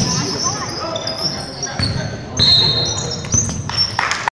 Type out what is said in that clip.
is